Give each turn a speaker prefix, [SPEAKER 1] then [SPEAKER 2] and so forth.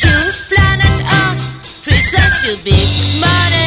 [SPEAKER 1] Planet Earth presents you Big Money.